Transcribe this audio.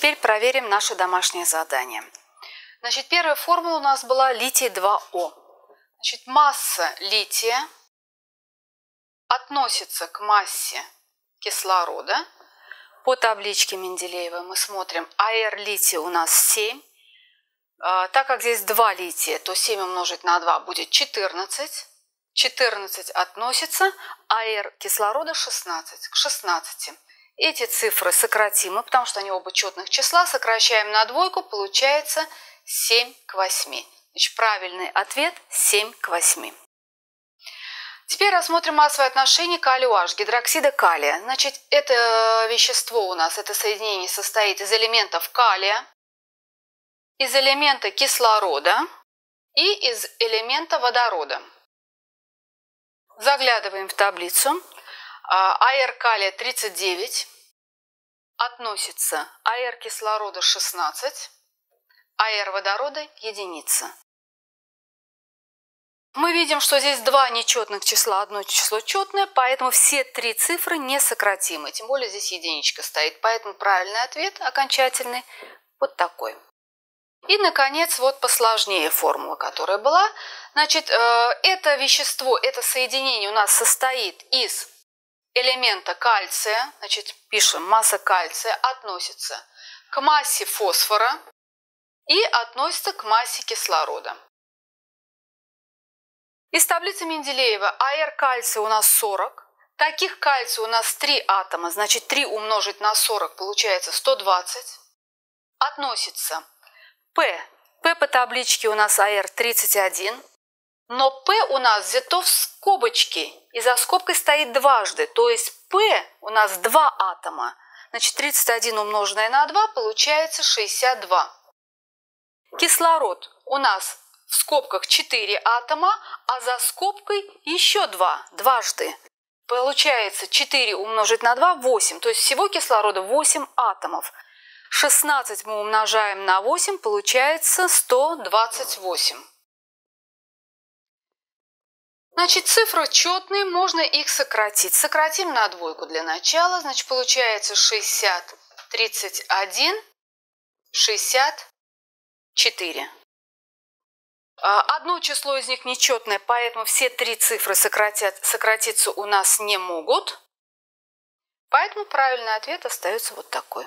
теперь проверим наше домашнее задание. Значит, первая формула у нас была литий 2О. Значит, масса лития относится к массе кислорода. По табличке Менделеева мы смотрим, АР лития у нас 7. А, так как здесь 2 лития, то 7 умножить на 2 будет 14. 14 относится, АР кислорода 16 к 16. Эти цифры сократимы, потому что они оба четных числа. Сокращаем на двойку, получается 7 к 8. Значит, правильный ответ 7 к 8. Теперь рассмотрим массовое отношение калий-OH, гидроксида калия. Значит, это вещество у нас, это соединение состоит из элементов калия, из элемента кислорода и из элемента водорода. Заглядываем в таблицу. АР калия 39, относится АР кислорода 16, АР водорода единица. Мы видим, что здесь два нечетных числа, одно число четное, поэтому все три цифры несократимы. Тем более здесь единичка стоит. Поэтому правильный ответ окончательный вот такой. И, наконец, вот посложнее формула, которая была. Значит, э, это вещество, это соединение у нас состоит из элемента кальция, значит, пишем, масса кальция относится к массе фосфора и относится к массе кислорода. Из таблицы Менделеева АР кальция у нас 40. Таких кальция у нас 3 атома, значит 3 умножить на 40 получается 120. Относится П. П по табличке у нас АР 31. Но П у нас взято в скобочки, и за скобкой стоит дважды, то есть П у нас два атома. Значит, 31 умноженное на 2 получается 62. Кислород у нас в скобках 4 атома, а за скобкой еще 2, дважды. Получается 4 умножить на 2 – 8, то есть всего кислорода 8 атомов. 16 мы умножаем на 8, получается 128. Значит, цифры четные, можно их сократить. Сократим на двойку для начала. Значит, получается 60, 31, 64. Одно число из них нечетное, поэтому все три цифры сократят, сократиться у нас не могут. Поэтому правильный ответ остается вот такой.